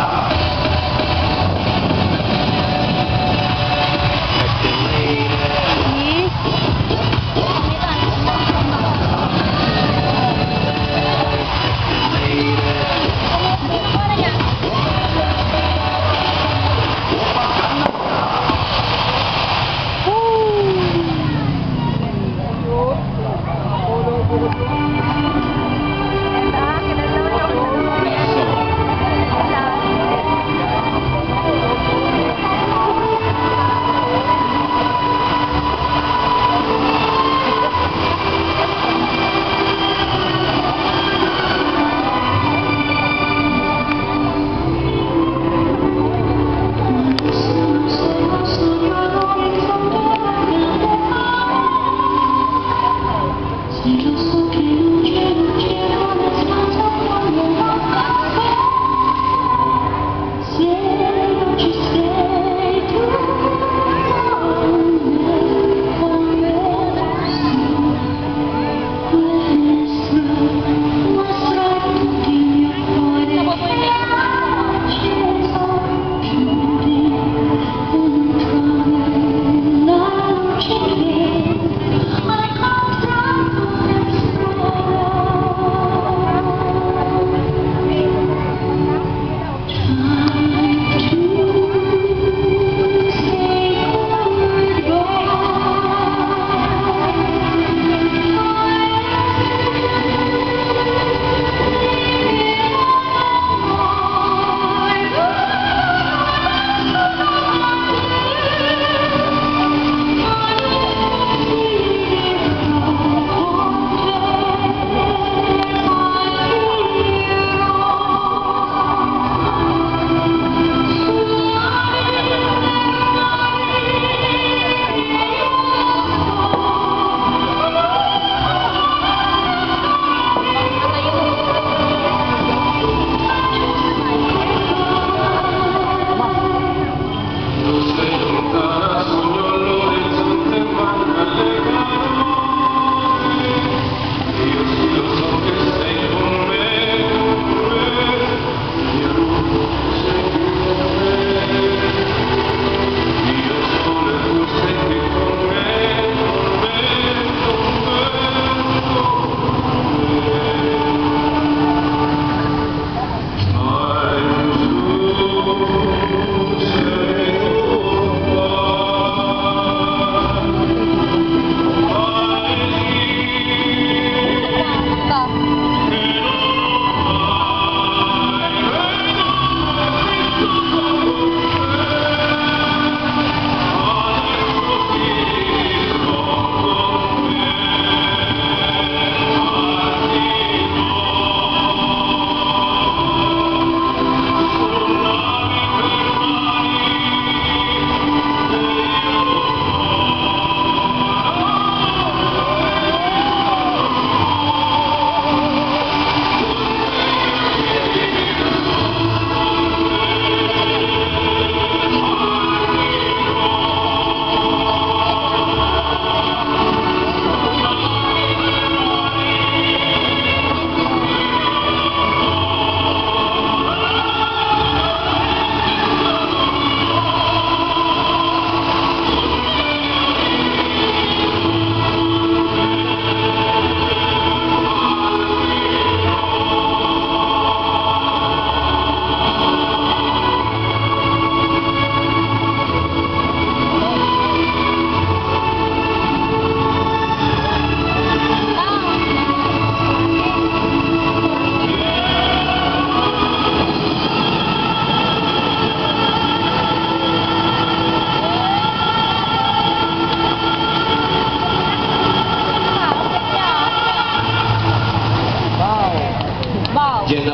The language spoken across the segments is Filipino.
¡Viva!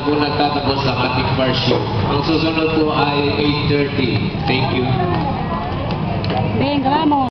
Po nagtatapos ang ating march. Ang susunod po ay 8.30. Thank you. Ben, gawa mo.